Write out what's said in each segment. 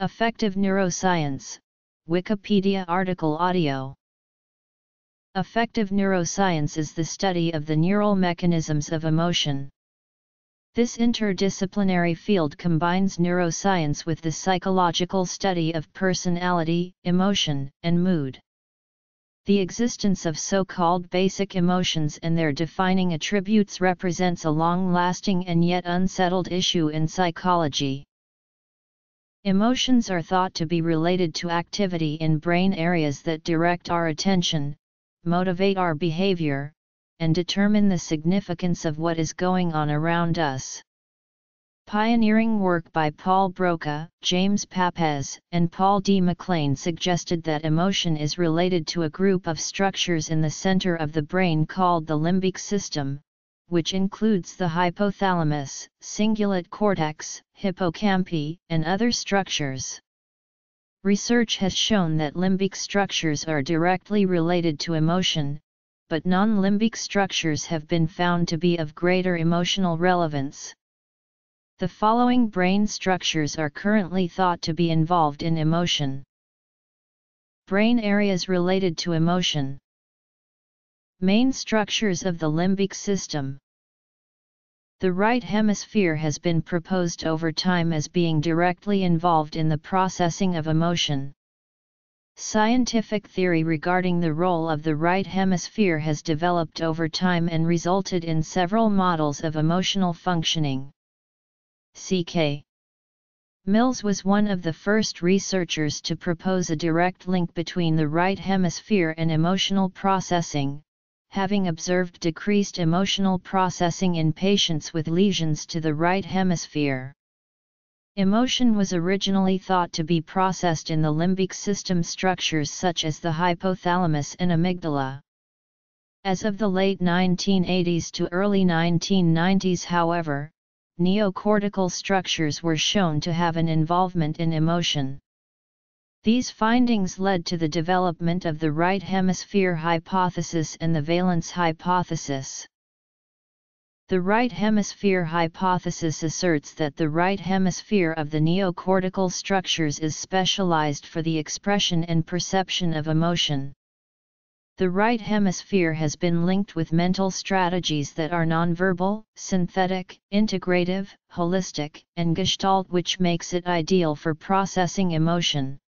Affective Neuroscience, Wikipedia article audio. Affective neuroscience is the study of the neural mechanisms of emotion. This interdisciplinary field combines neuroscience with the psychological study of personality, emotion, and mood. The existence of so-called basic emotions and their defining attributes represents a long-lasting and yet unsettled issue in psychology. Emotions are thought to be related to activity in brain areas that direct our attention, motivate our behavior, and determine the significance of what is going on around us. Pioneering work by Paul Broca, James Papez, and Paul D. MacLean suggested that emotion is related to a group of structures in the center of the brain called the limbic system, which includes the hypothalamus, cingulate cortex, hippocampi, and other structures. Research has shown that limbic structures are directly related to emotion, but non-limbic structures have been found to be of greater emotional relevance. The following brain structures are currently thought to be involved in emotion. Brain areas related to emotion. Main structures of the limbic system. The right hemisphere has been proposed over time as being directly involved in the processing of emotion. Scientific theory regarding the role of the right hemisphere has developed over time and resulted in several models of emotional functioning. C.K. Mills was one of the first researchers to propose a direct link between the right hemisphere and emotional processing, having observed decreased emotional processing in patients with lesions to the right hemisphere. Emotion was originally thought to be processed in the limbic system structures such as the hypothalamus and amygdala. As of the late 1980s to early 1990s however, neocortical structures were shown to have an involvement in emotion. These findings led to the development of the right hemisphere hypothesis and the valence hypothesis. The right hemisphere hypothesis asserts that the right hemisphere of the neocortical structures is specialized for the expression and perception of emotion. The right hemisphere has been linked with mental strategies that are nonverbal, synthetic, integrative, holistic, and gestalt which makes it ideal for processing emotion.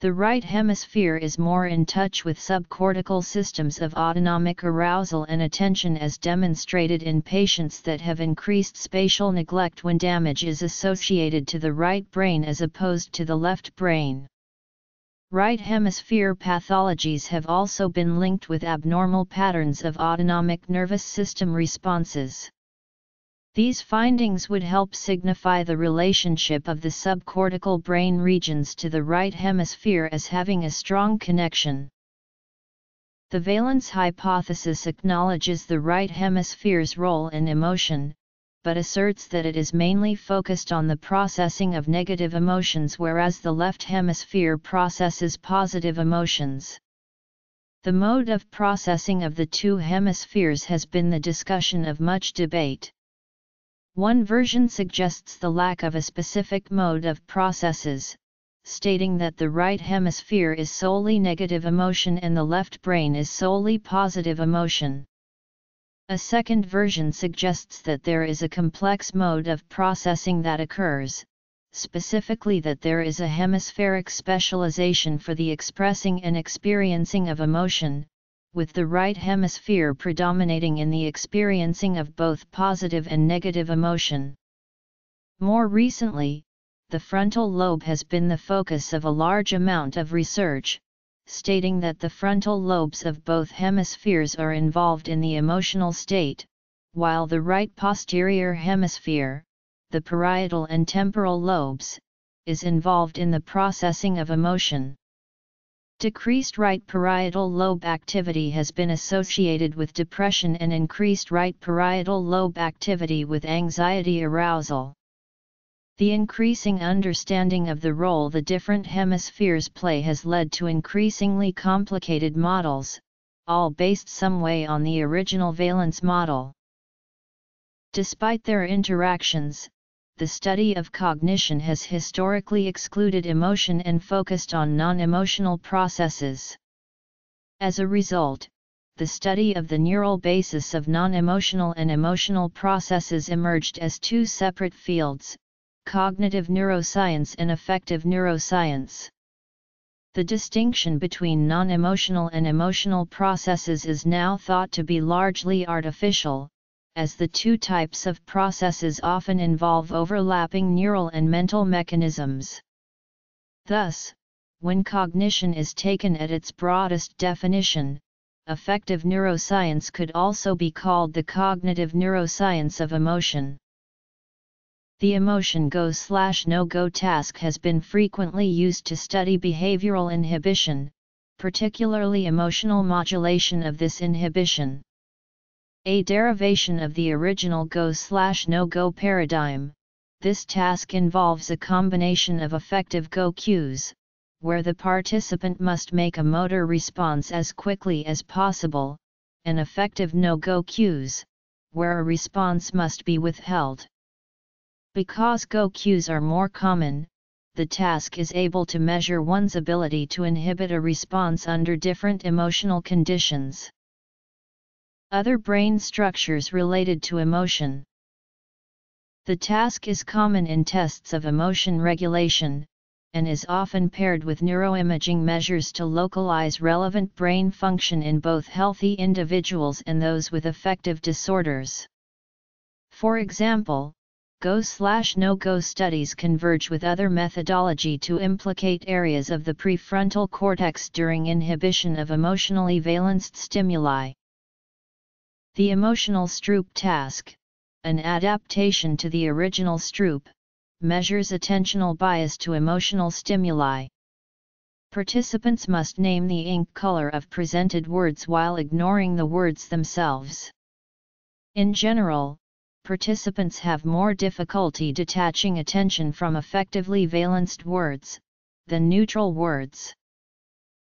The right hemisphere is more in touch with subcortical systems of autonomic arousal and attention as demonstrated in patients that have increased spatial neglect when damage is associated to the right brain as opposed to the left brain. Right hemisphere pathologies have also been linked with abnormal patterns of autonomic nervous system responses. These findings would help signify the relationship of the subcortical brain regions to the right hemisphere as having a strong connection. The valence hypothesis acknowledges the right hemisphere's role in emotion, but asserts that it is mainly focused on the processing of negative emotions whereas the left hemisphere processes positive emotions. The mode of processing of the two hemispheres has been the discussion of much debate. One version suggests the lack of a specific mode of processes, stating that the right hemisphere is solely negative emotion and the left brain is solely positive emotion. A second version suggests that there is a complex mode of processing that occurs, specifically that there is a hemispheric specialization for the expressing and experiencing of emotion, with the right hemisphere predominating in the experiencing of both positive and negative emotion. More recently, the frontal lobe has been the focus of a large amount of research, stating that the frontal lobes of both hemispheres are involved in the emotional state, while the right posterior hemisphere, the parietal and temporal lobes, is involved in the processing of emotion. Decreased right parietal lobe activity has been associated with depression and increased right parietal lobe activity with anxiety arousal. The increasing understanding of the role the different hemispheres play has led to increasingly complicated models, all based some way on the original valence model. Despite their interactions, the study of cognition has historically excluded emotion and focused on non-emotional processes. As a result, the study of the neural basis of non-emotional and emotional processes emerged as two separate fields, cognitive neuroscience and affective neuroscience. The distinction between non-emotional and emotional processes is now thought to be largely artificial, as the two types of processes often involve overlapping neural and mental mechanisms. Thus, when cognition is taken at its broadest definition, affective neuroscience could also be called the cognitive neuroscience of emotion. The emotion go slash no go task has been frequently used to study behavioral inhibition, particularly emotional modulation of this inhibition. A derivation of the original go slash no go paradigm, this task involves a combination of affective go cues, where the participant must make a motor response as quickly as possible, and affective no-go cues, where a response must be withheld. Because go cues are more common, the task is able to measure one's ability to inhibit a response under different emotional conditions. Other brain structures related to emotion. The task is common in tests of emotion regulation, and is often paired with neuroimaging measures to localize relevant brain function in both healthy individuals and those with affective disorders. For example, go-no-go studies converge with other methodology to implicate areas of the prefrontal cortex during inhibition of emotionally valenced stimuli. The emotional Stroop task, an adaptation to the original Stroop, measures attentional bias to emotional stimuli. Participants must name the ink color of presented words while ignoring the words themselves. In general, participants have more difficulty detaching attention from affectively valenced words, than neutral words.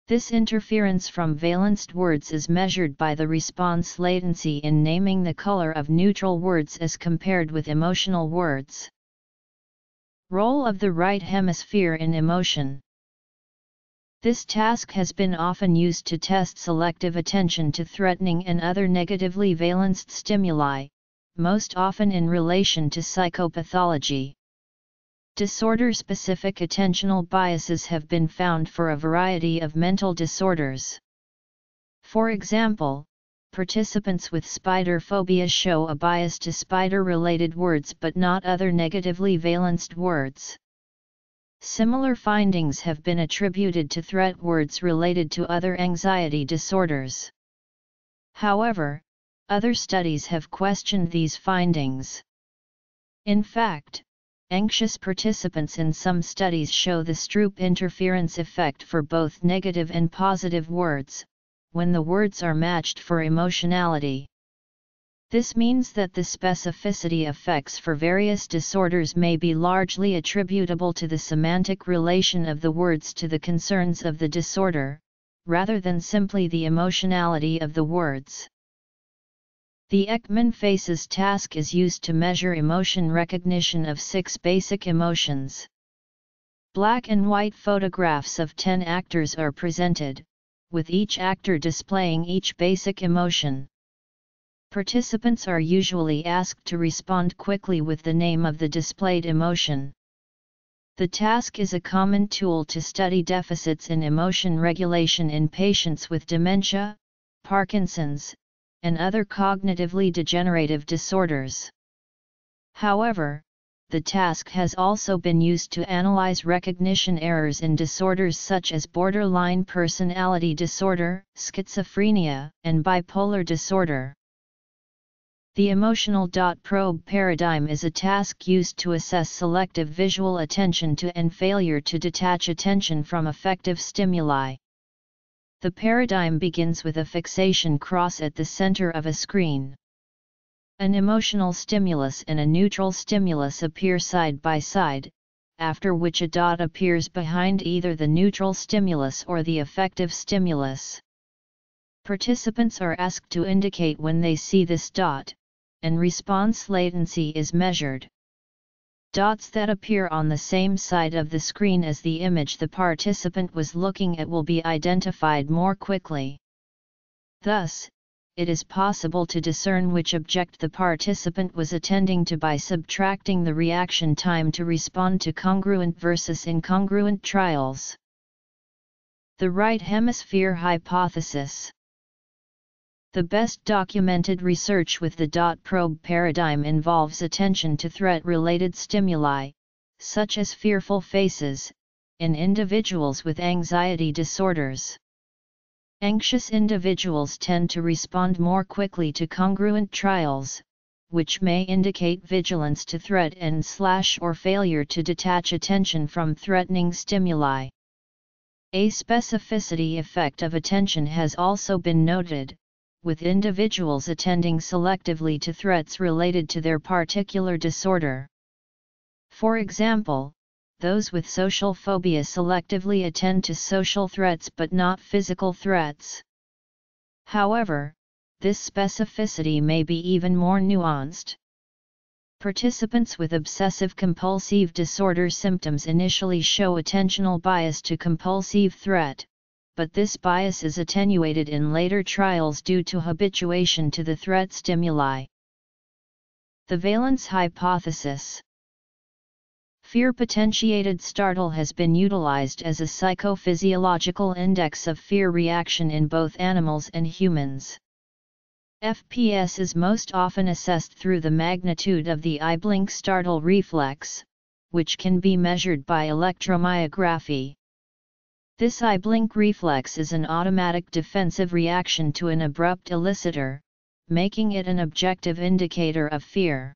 This interference from valenced words is measured by the response latency in naming the color of neutral words as compared with emotional words. Role of the right hemisphere in emotion. This task has been often used to test selective attention to threatening and other negatively valenced stimuli, most often in relation to psychopathology. Disorder-specific attentional biases have been found for a variety of mental disorders. For example, participants with spider phobia show a bias to spider-related words but not other negatively valenced words. Similar findings have been attributed to threat words related to other anxiety disorders. However, other studies have questioned these findings. In fact, anxious participants in some studies show the Stroop interference effect for both negative and positive words, when the words are matched for emotionality. This means that the specificity effects for various disorders may be largely attributable to the semantic relation of the words to the concerns of the disorder, rather than simply the emotionality of the words. The Ekman Faces task is used to measure emotion recognition of six basic emotions. Black and white photographs of 10 actors are presented, with each actor displaying each basic emotion. Participants are usually asked to respond quickly with the name of the displayed emotion. The task is a common tool to study deficits in emotion regulation in patients with dementia, Parkinson's, and other cognitively degenerative disorders. However, the task has also been used to analyze recognition errors in disorders such as borderline personality disorder, schizophrenia, and bipolar disorder. The emotional dot probe paradigm is a task used to assess selective visual attention to and failure to detach attention from affective stimuli. The paradigm begins with a fixation cross at the center of a screen. An emotional stimulus and a neutral stimulus appear side by side, after which a dot appears behind either the neutral stimulus or the affective stimulus. Participants are asked to indicate when they see this dot, and response latency is measured. Dots that appear on the same side of the screen as the image the participant was looking at will be identified more quickly. Thus, it is possible to discern which object the participant was attending to by subtracting the reaction time to respond to congruent versus incongruent trials. The right hemisphere hypothesis The best documented research with the dot probe paradigm involves attention to threat-related stimuli, such as fearful faces, in individuals with anxiety disorders. Anxious individuals tend to respond more quickly to congruent trials, which may indicate vigilance to threat and slash or failure to detach attention from threatening stimuli. A specificity effect of attention has also been noted, with individuals attending selectively to threats related to their particular disorder. For example, those with social phobia selectively attend to social threats but not physical threats. However, this specificity may be even more nuanced. Participants with obsessive compulsive disorder symptoms initially show attentional bias to compulsive threat, but this bias is attenuated in later trials due to habituation to the threat stimuli. The valence hypothesis Fear-potentiated startle has been utilized as a psychophysiological index of fear reaction in both animals and humans. FPS is most often assessed through the magnitude of the eye blink startle reflex, which can be measured by electromyography. This eye blink reflex is an automatic defensive reaction to an abrupt elicitor, making it an objective indicator of fear.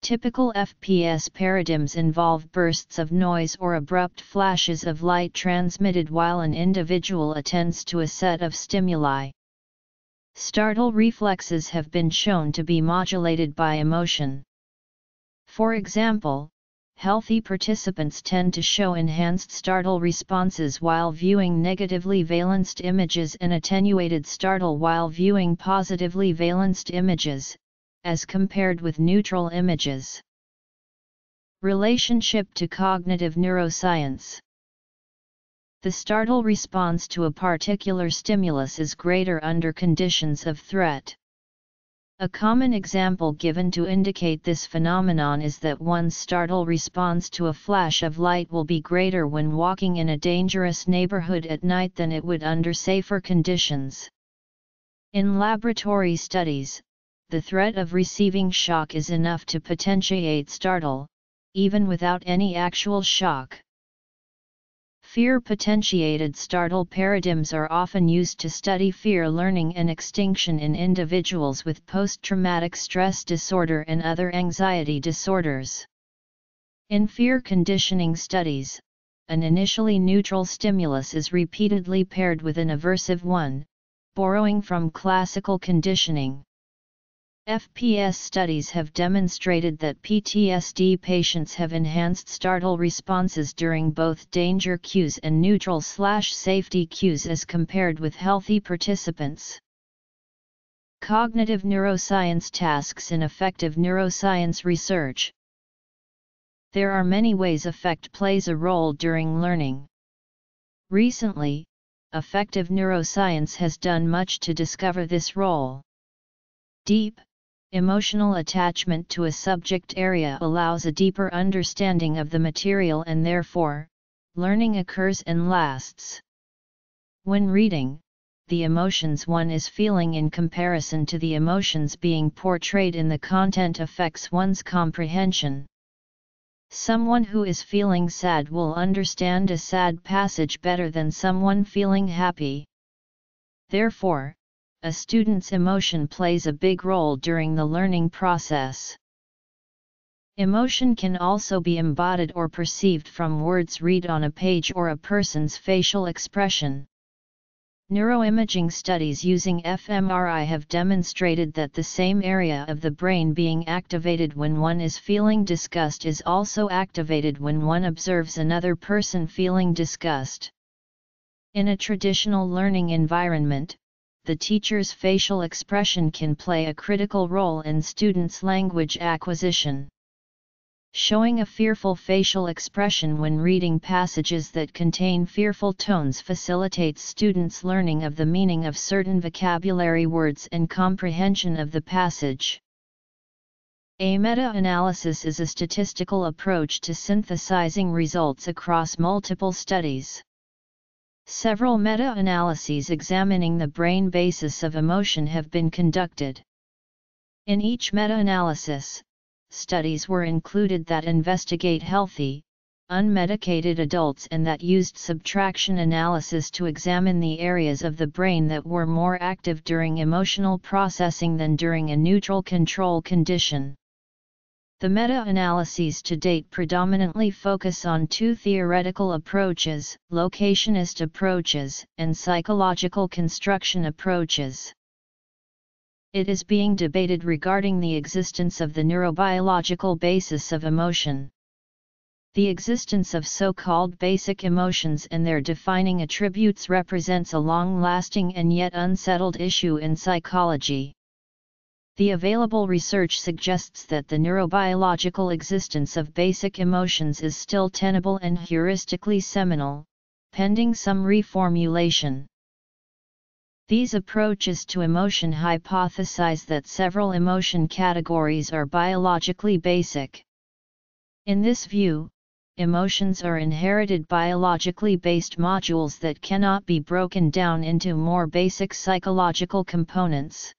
Typical FPS paradigms involve bursts of noise or abrupt flashes of light transmitted while an individual attends to a set of stimuli. Startle reflexes have been shown to be modulated by emotion. For example, healthy participants tend to show enhanced startle responses while viewing negatively valenced images and attenuated startle while viewing positively valenced images, as compared with neutral images. Relationship to cognitive neuroscience The startle response to a particular stimulus is greater under conditions of threat. A common example given to indicate this phenomenon is that one's startle response to a flash of light will be greater when walking in a dangerous neighborhood at night than it would under safer conditions. In laboratory studies, the threat of receiving shock is enough to potentiate startle, even without any actual shock. Fear potentiated startle paradigms are often used to study fear learning and extinction in individuals with post traumatic stress disorder and other anxiety disorders. In fear conditioning studies, an initially neutral stimulus is repeatedly paired with an aversive one, borrowing from classical conditioning. FPS studies have demonstrated that PTSD patients have enhanced startle responses during both danger cues and neutral slash safety cues as compared with healthy participants. Cognitive neuroscience tasks in affective neuroscience research. There are many ways affect plays a role during learning. Recently, affective neuroscience has done much to discover this role. Deep, Emotional attachment to a subject area allows a deeper understanding of the material and therefore, learning occurs and lasts. When reading, the emotions one is feeling in comparison to the emotions being portrayed in the content affects one's comprehension. Someone who is feeling sad will understand a sad passage better than someone feeling happy. Therefore, a student's emotion plays a big role during the learning process. Emotion can also be embodied or perceived from words read on a page or a person's facial expression. Neuroimaging studies using fMRI have demonstrated that the same area of the brain being activated when one is feeling disgust is also activated when one observes another person feeling disgust. In a traditional learning environment, the teacher's facial expression can play a critical role in students' language acquisition. Showing a fearful facial expression when reading passages that contain fearful tones facilitates students' learning of the meaning of certain vocabulary words and comprehension of the passage. A meta-analysis is a statistical approach to synthesizing results across multiple studies. Several meta-analyses examining the brain basis of emotion have been conducted. In each meta-analysis, studies were included that investigate healthy, unmedicated adults and that used subtraction analysis to examine the areas of the brain that were more active during emotional processing than during a neutral control condition. The meta-analyses to date predominantly focus on two theoretical approaches, locationist approaches and psychological construction approaches. It is being debated regarding the existence of the neurobiological basis of emotion. The existence of so-called basic emotions and their defining attributes represents a long-lasting and yet unsettled issue in psychology. The available research suggests that the neurobiological existence of basic emotions is still tenable and heuristically seminal, pending some reformulation. These approaches to emotion hypothesize that several emotion categories are biologically basic. In this view, emotions are inherited biologically based modules that cannot be broken down into more basic psychological components.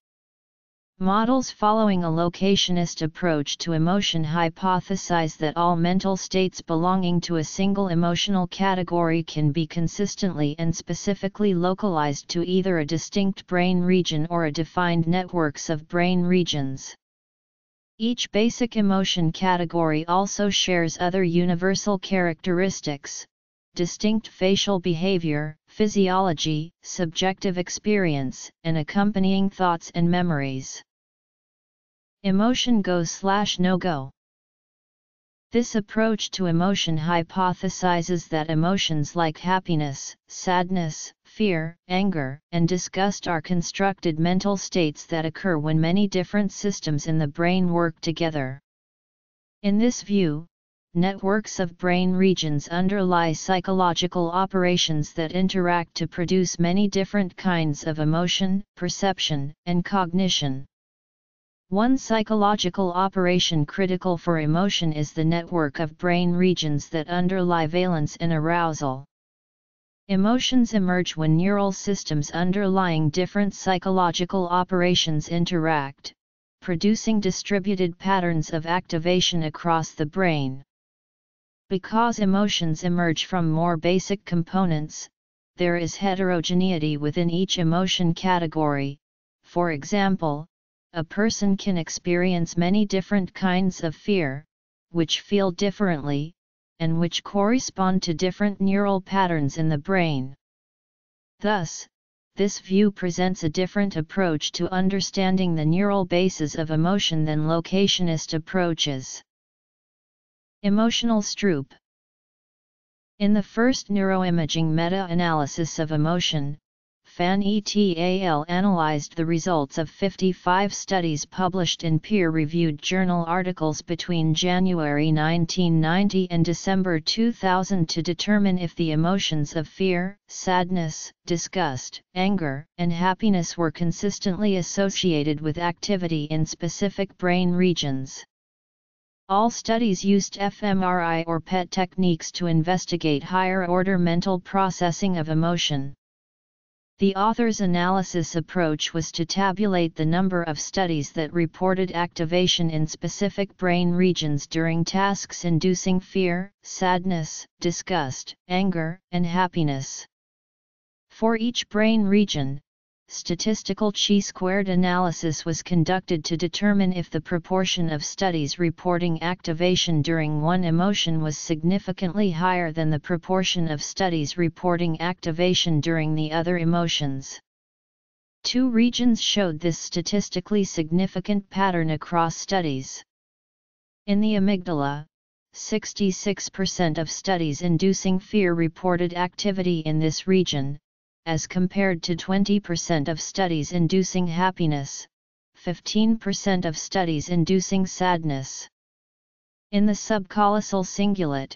Models following a locationist approach to emotion hypothesize that all mental states belonging to a single emotional category can be consistently and specifically localized to either a distinct brain region or a defined networks of brain regions. Each basic emotion category also shares other universal characteristics, distinct facial behavior, physiology, subjective experience, and accompanying thoughts and memories. Emotion go slash no go. This approach to emotion hypothesizes that emotions like happiness, sadness, fear, anger, and disgust are constructed mental states that occur when many different systems in the brain work together. In this view, networks of brain regions underlie psychological operations that interact to produce many different kinds of emotion, perception, and cognition. One psychological operation critical for emotion is the network of brain regions that underlie valence and arousal. Emotions emerge when neural systems underlying different psychological operations interact, producing distributed patterns of activation across the brain. Because emotions emerge from more basic components, there is heterogeneity within each emotion category, for example, a person can experience many different kinds of fear, which feel differently, and which correspond to different neural patterns in the brain. Thus, this view presents a different approach to understanding the neural basis of emotion than locationist approaches. Emotional Stroop In the first neuroimaging meta-analysis of emotion, Phan et analyzed the results of 55 studies published in peer-reviewed journal articles between January 1990 and December 2000 to determine if the emotions of fear, sadness, disgust, anger, and happiness were consistently associated with activity in specific brain regions. All studies used fMRI or PET techniques to investigate higher-order mental processing of emotion. The author's analysis approach was to tabulate the number of studies that reported activation in specific brain regions during tasks inducing fear, sadness, disgust, anger, and happiness. For each brain region, statistical chi-squared analysis was conducted to determine if the proportion of studies reporting activation during one emotion was significantly higher than the proportion of studies reporting activation during the other emotions. Two regions showed this statistically significant pattern across studies. In the amygdala, 66% of studies inducing fear reported activity in this region, as compared to 20% of studies inducing happiness, 15% of studies inducing sadness. In the subcallosal cingulate,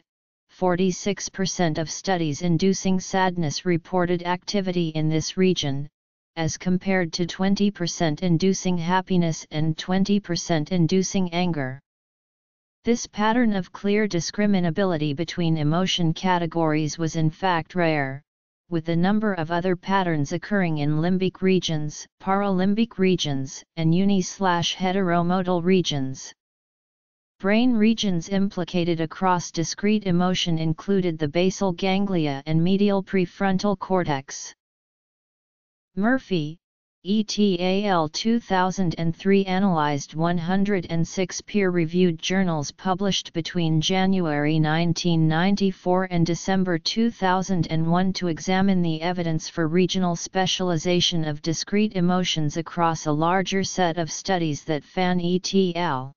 46% of studies inducing sadness reported activity in this region, as compared to 20% inducing happiness and 20% inducing anger. This pattern of clear discriminability between emotion categories was in fact rare, with a number of other patterns occurring in limbic regions, paralimbic regions, and uni-heteromodal regions. Brain regions implicated across discrete emotion included the basal ganglia and medial prefrontal cortex. Murphy, ETAL 2003 analyzed 106 peer-reviewed journals published between January 1994 and December 2001 to examine the evidence for regional specialization of discrete emotions across a larger set of studies that PHAN ETL.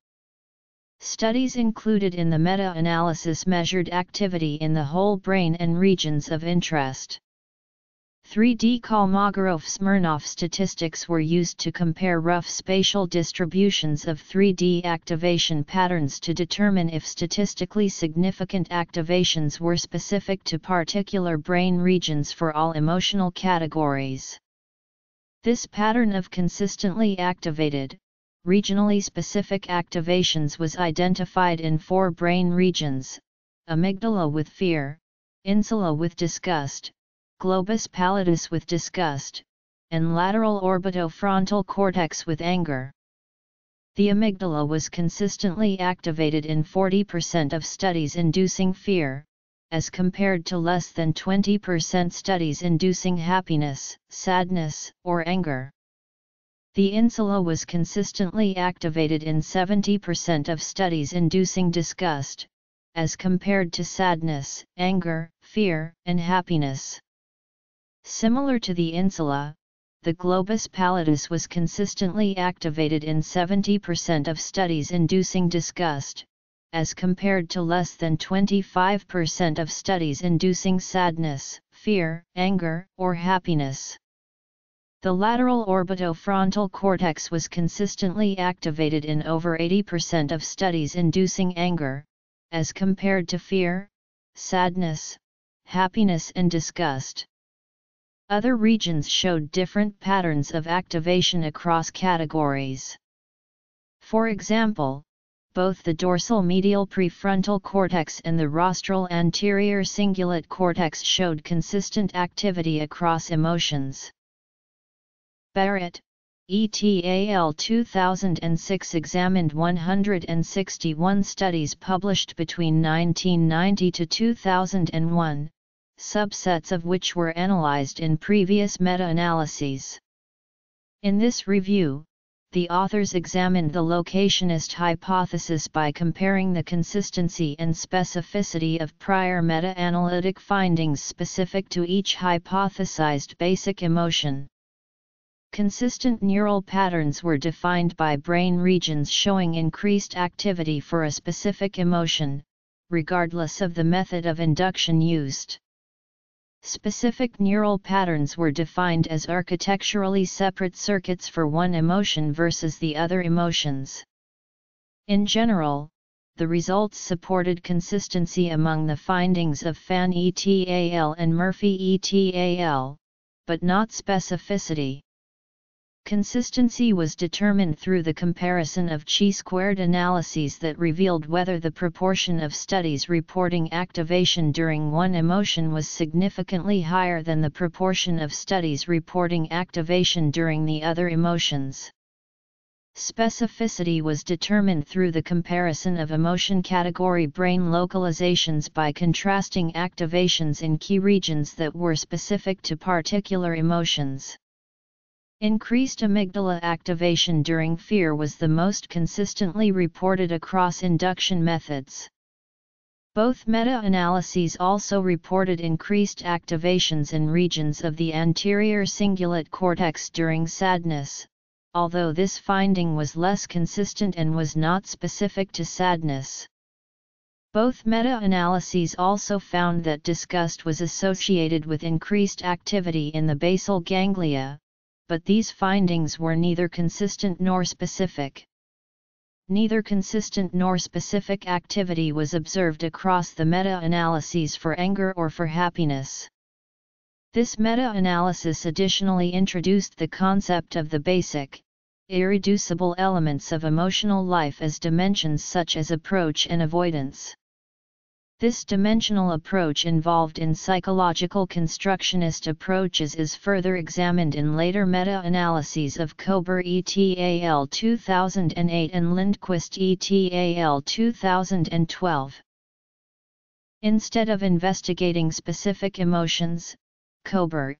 Studies included in the meta-analysis measured activity in the whole brain and regions of interest. 3D Kolmogorov-Smirnov statistics were used to compare rough spatial distributions of 3D activation patterns to determine if statistically significant activations were specific to particular brain regions for all emotional categories. This pattern of consistently activated, regionally specific activations was identified in four brain regions, amygdala with fear, insula with disgust, globus pallidus with disgust, and lateral orbitofrontal cortex with anger. The amygdala was consistently activated in 40% of studies inducing fear, as compared to less than 20% studies inducing happiness, sadness, or anger. The insula was consistently activated in 70% of studies inducing disgust, as compared to sadness, anger, fear, and happiness. Similar to the insula, the globus pallidus was consistently activated in 70% of studies inducing disgust, as compared to less than 25% of studies inducing sadness, fear, anger, or happiness. The lateral orbitofrontal cortex was consistently activated in over 80% of studies inducing anger, as compared to fear, sadness, happiness and disgust. Other regions showed different patterns of activation across categories. For example, both the dorsal medial prefrontal cortex and the rostral anterior cingulate cortex showed consistent activity across emotions. Barrett, ETAL 2006 examined 161 studies published between 1990 to 2001, subsets of which were analyzed in previous meta-analyses. In this review, the authors examined the locationist hypothesis by comparing the consistency and specificity of prior meta-analytic findings specific to each hypothesized basic emotion. Consistent neural patterns were defined by brain regions showing increased activity for a specific emotion, regardless of the method of induction used. Specific neural patterns were defined as architecturally separate circuits for one emotion versus the other emotions. In general, the results supported consistency among the findings of PHAN ETAL and Murphy ETAL, but not specificity. Consistency was determined through the comparison of chi-squared analyses that revealed whether the proportion of studies reporting activation during one emotion was significantly higher than the proportion of studies reporting activation during the other emotions. Specificity was determined through the comparison of emotion category brain localizations by contrasting activations in key regions that were specific to particular emotions. Increased amygdala activation during fear was the most consistently reported across induction methods. Both meta-analyses also reported increased activations in regions of the anterior cingulate cortex during sadness, although this finding was less consistent and was not specific to sadness. Both meta-analyses also found that disgust was associated with increased activity in the basal ganglia, but these findings were neither consistent nor specific. neither consistent nor specific activity was observed across the meta-analyses for anger or for happiness. This meta-analysis additionally introduced the concept of the basic, irreducible elements of emotional life as dimensions such as approach and avoidance. This dimensional approach involved in psychological constructionist approaches is further examined in later meta-analyses of Kober et al. 2008 and Lindquist et al. 2012. Instead of investigating specific emotions, Kober,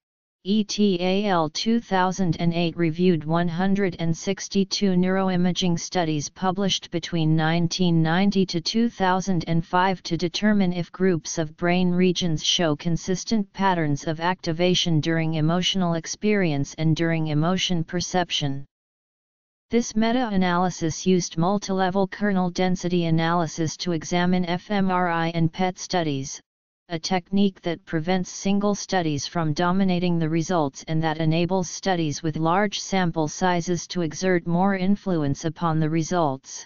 ETAL 2008 reviewed 162 neuroimaging studies published between 1990 to 2005 to determine if groups of brain regions show consistent patterns of activation during emotional experience and during emotion perception. This meta-analysis used multilevel kernel density analysis to examine fMRI and PET studies, a technique that prevents single studies from dominating the results and that enables studies with large sample sizes to exert more influence upon the results.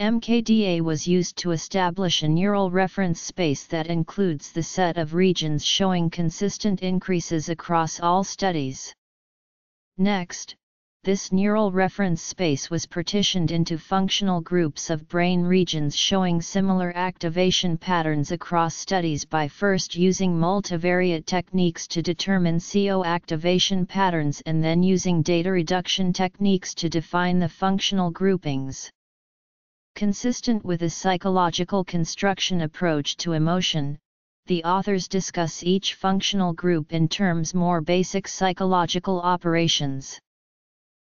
MKDA was used to establish a neural reference space that includes the set of regions showing consistent increases across all studies. Next, this neural reference space was partitioned into functional groups of brain regions showing similar activation patterns across studies by first using multivariate techniques to determine CO activation patterns and then using data reduction techniques to define the functional groupings. Consistent with a psychological construction approach to emotion, the authors discuss each functional group in terms more basic psychological operations.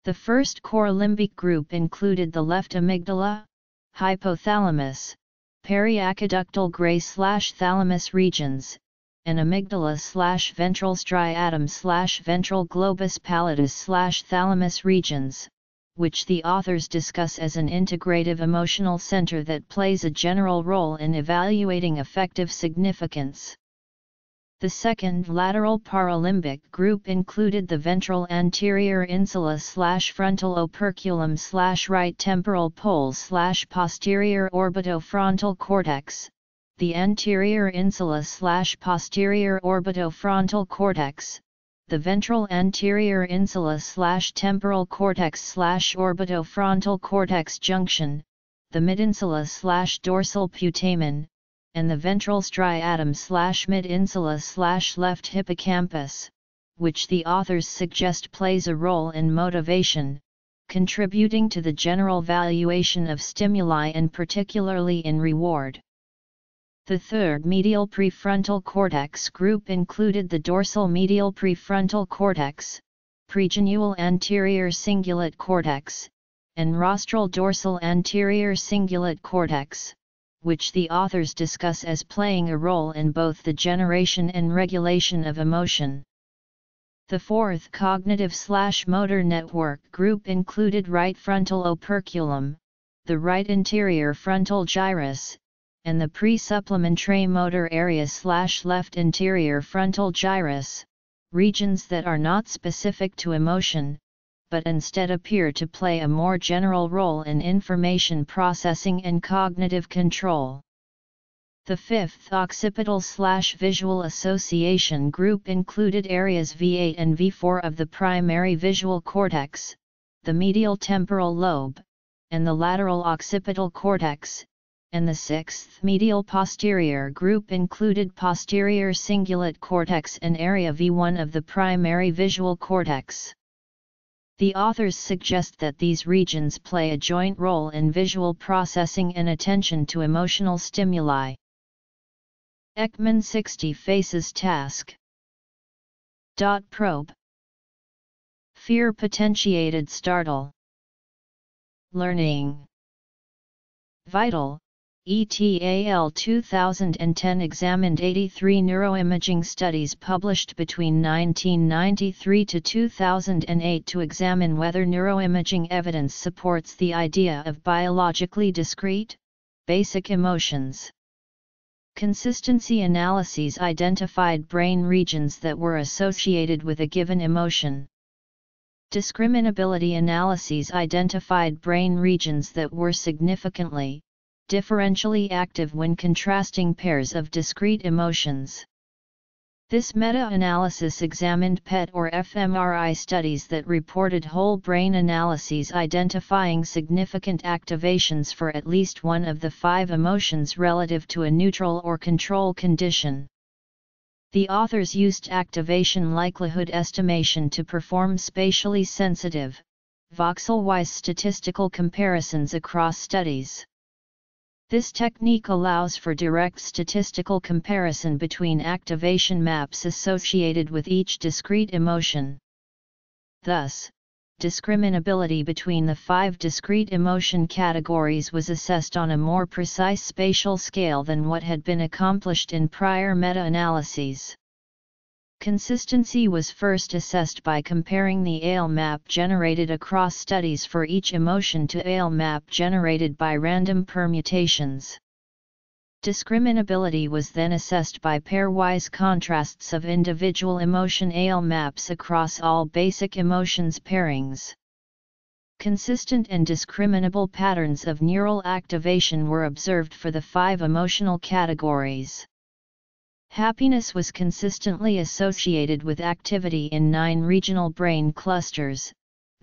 The first core limbic group included the left amygdala, hypothalamus, periaqueductal gray slash thalamus regions, and amygdala slash ventral striatum slash ventral globus pallidus slash thalamus regions, which the authors discuss as an integrative emotional center that plays a general role in evaluating affective significance. The second lateral paralimbic group included the ventral anterior insula slash frontal operculum slash right temporal pole slash posterior orbitofrontal cortex, the anterior insula slash posterior orbitofrontal cortex, the ventral anterior insula slash temporal cortex slash orbitofrontal cortex junction, the midinsula slash dorsal putamen, and the ventral striatum slash mid-insula slash left hippocampus, which the authors suggest plays a role in motivation, contributing to the general valuation of stimuli and particularly in reward. The third medial prefrontal cortex group included the dorsal medial prefrontal cortex, pregenual anterior cingulate cortex, and rostral dorsal anterior cingulate cortex, which the authors discuss as playing a role in both the generation and regulation of emotion. The fourth cognitive slash motor network group included right frontal operculum, the right inferior frontal gyrus, and the pre-supplementary motor area slash left inferior frontal gyrus, regions that are not specific to emotion, but instead appear to play a more general role in information processing and cognitive control. The fifth occipital slash visual association group included areas V8 and V4 of the primary visual cortex, the medial temporal lobe, and the lateral occipital cortex, and the sixth medial posterior group included posterior cingulate cortex and area V1 of the primary visual cortex. The authors suggest that these regions play a joint role in visual processing and attention to emotional stimuli. Ekman 60 Faces Task. Dot Probe. Fear Potentiated Startle. Learning. Vytal ETAL 2010 examined 83 neuroimaging studies published between 1993 to 2008 to examine whether neuroimaging evidence supports the idea of biologically discrete, basic emotions. Consistency analyses identified brain regions that were associated with a given emotion. Discriminability analyses identified brain regions that were significantly, differentially active when contrasting pairs of discrete emotions. This meta-analysis examined PET or fMRI studies that reported whole brain analyses identifying significant activations for at least one of the five emotions relative to a neutral or control condition. The authors used activation likelihood estimation to perform spatially sensitive, voxel-wise statistical comparisons across studies. This technique allows for direct statistical comparison between activation maps associated with each discrete emotion. Thus, discriminability between the five discrete emotion categories was assessed on a more precise spatial scale than what had been accomplished in prior meta-analyses. Consistency was first assessed by comparing the ALE map generated across studies for each emotion to ALE map generated by random permutations. Discriminability was then assessed by pairwise contrasts of individual emotion ALE maps across all basic emotions pairings. Consistent and discriminable patterns of neural activation were observed for the five emotional categories. Happiness was consistently associated with activity in nine regional brain clusters,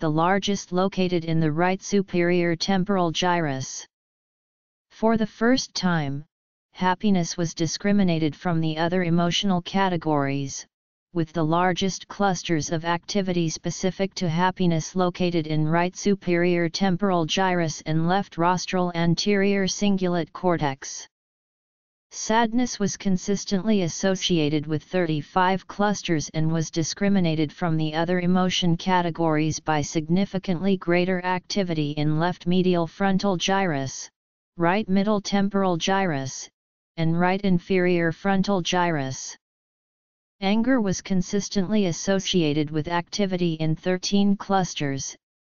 the largest located in the right superior temporal gyrus. For the first time, happiness was discriminated from the other emotional categories, with the largest clusters of activity specific to happiness located in right superior temporal gyrus and left rostral anterior cingulate cortex. Sadness was consistently associated with 35 clusters and was discriminated from the other emotion categories by significantly greater activity in left medial frontal gyrus, right middle temporal gyrus, and right inferior frontal gyrus. Anger was consistently associated with activity in 13 clusters,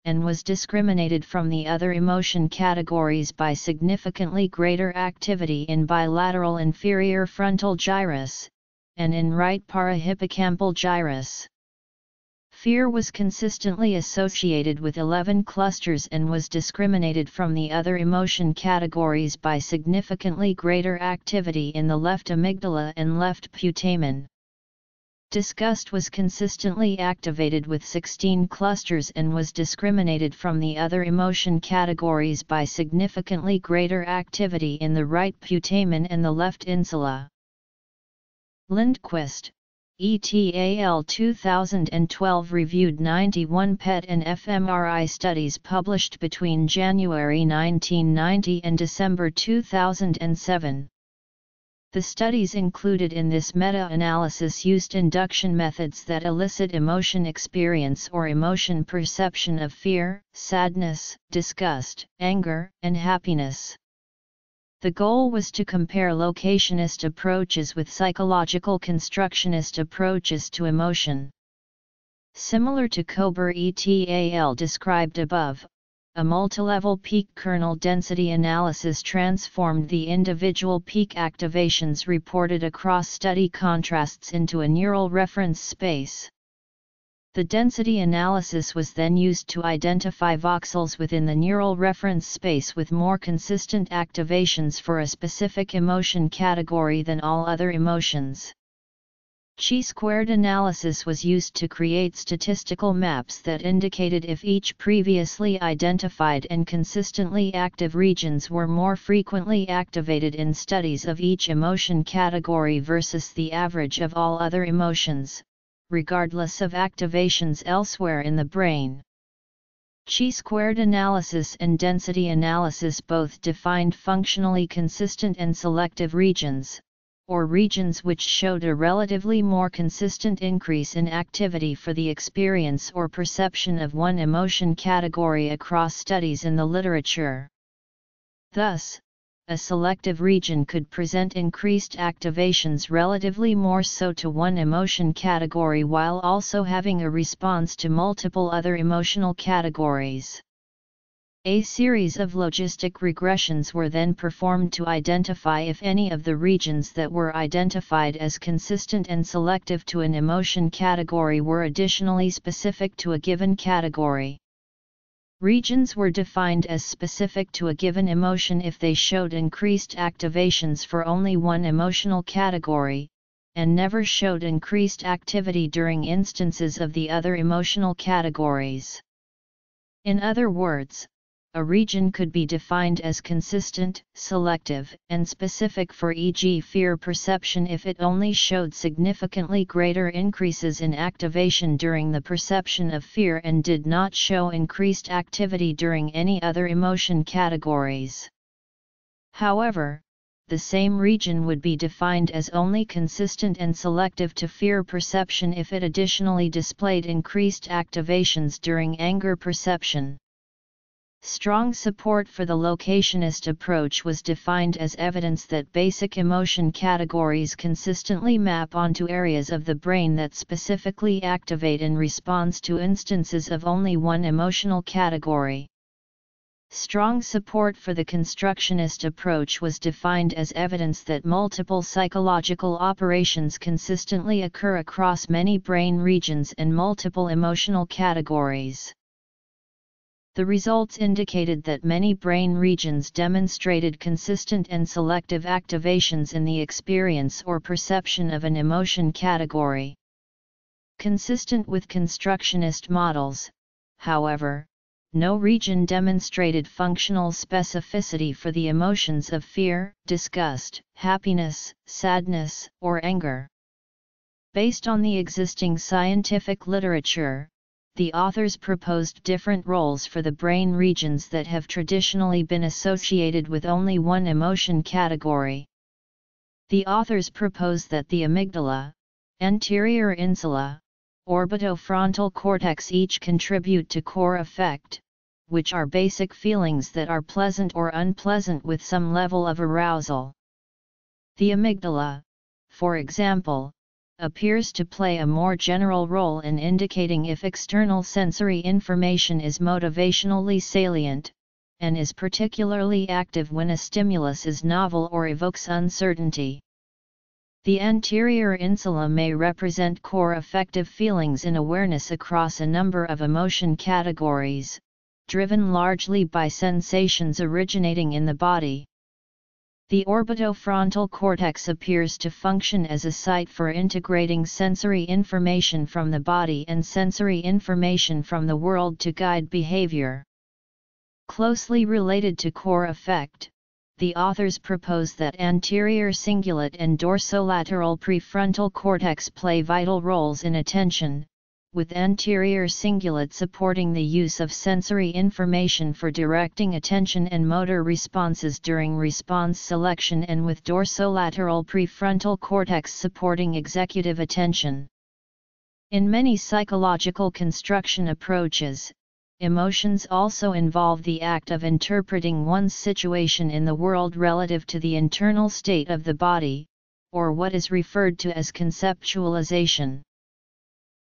and was discriminated from the other emotion categories by significantly greater activity in bilateral inferior frontal gyrus, and in right parahippocampal gyrus. Fear was consistently associated with 11 clusters and was discriminated from the other emotion categories by significantly greater activity in the left amygdala and left putamen. Disgust was consistently activated with 16 clusters and was discriminated from the other emotion categories by significantly greater activity in the right putamen and the left insula. Lindquist, ETAL 2012 reviewed 91 PET and fMRI studies published between January 1990 and December 2007. The studies included in this meta-analysis used induction methods that elicit emotion experience or emotion perception of fear, sadness, disgust, anger, and happiness. The goal was to compare locationist approaches with psychological constructionist approaches to emotion. Similar to Kober et al. described above, a multilevel peak kernel density analysis transformed the individual peak activations reported across study contrasts into a neural reference space. The density analysis was then used to identify voxels within the neural reference space with more consistent activations for a specific emotion category than all other emotions. Chi-squared analysis was used to create statistical maps that indicated if each previously identified and consistently active regions were more frequently activated in studies of each emotion category versus the average of all other emotions, regardless of activations elsewhere in the brain. Chi-squared analysis and density analysis both defined functionally consistent and selective regions, or regions which showed a relatively more consistent increase in activity for the experience or perception of one emotion category across studies in the literature. Thus, a selective region could present increased activations relatively more so to one emotion category while also having a response to multiple other emotional categories. A series of logistic regressions were then performed to identify if any of the regions that were identified as consistent and selective to an emotion category were additionally specific to a given category. Regions were defined as specific to a given emotion if they showed increased activations for only one emotional category, and never showed increased activity during instances of the other emotional categories. In other words, a region could be defined as consistent, selective, and specific for e.g. fear perception if it only showed significantly greater increases in activation during the perception of fear and did not show increased activity during any other emotion categories. However, the same region would be defined as only consistent and selective to fear perception if it additionally displayed increased activations during anger perception. Strong support for the locationist approach was defined as evidence that basic emotion categories consistently map onto areas of the brain that specifically activate in response to instances of only one emotional category. Strong support for the constructionist approach was defined as evidence that multiple psychological operations consistently occur across many brain regions and multiple emotional categories. The results indicated that many brain regions demonstrated consistent and selective activations in the experience or perception of an emotion category. Consistent with constructionist models, however, no region demonstrated functional specificity for the emotions of fear, disgust, happiness, sadness, or anger. Based on the existing scientific literature, the authors proposed different roles for the brain regions that have traditionally been associated with only one emotion category. The authors propose that the amygdala, anterior insula, orbitofrontal cortex each contribute to core affect, which are basic feelings that are pleasant or unpleasant with some level of arousal. The amygdala, for example, appears to play a more general role in indicating if external sensory information is motivationally salient, and is particularly active when a stimulus is novel or evokes uncertainty. The anterior insula may represent core affective feelings in awareness across a number of emotion categories, driven largely by sensations originating in the body. The orbitofrontal cortex appears to function as a site for integrating sensory information from the body and sensory information from the world to guide behavior. Closely related to core affect, the authors propose that anterior cingulate and dorsolateral prefrontal cortex play vital roles in attention, with anterior cingulate supporting the use of sensory information for directing attention and motor responses during response selection and with dorsolateral prefrontal cortex supporting executive attention. In many psychological construction approaches, emotions also involve the act of interpreting one's situation in the world relative to the internal state of the body, or what is referred to as conceptualization.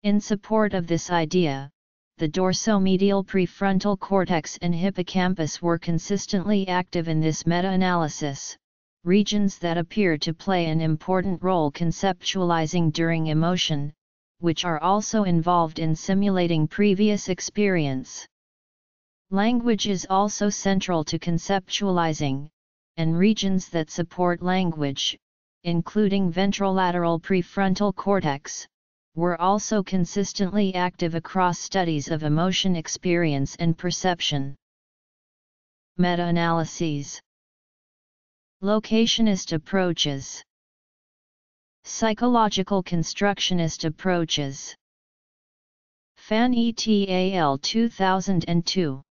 In support of this idea, the dorsomedial prefrontal cortex and hippocampus were consistently active in this meta-analysis, regions that appear to play an important role conceptualizing during emotion, which are also involved in simulating previous experience. Language is also central to conceptualizing, and regions that support language, including ventrolateral prefrontal cortex, were also consistently active across studies of emotion experience and perception. Meta-analyses. Locationist approaches. Psychological constructionist approaches. Phan ETAL 2002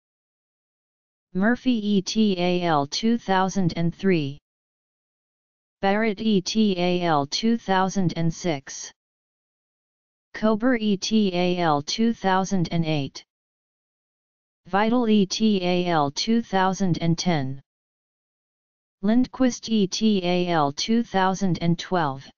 Murphy ETAL 2003 Barrett ETAL 2006 Kober ETAL 2008 Vytal ETAL 2010 Lindquist ETAL 2012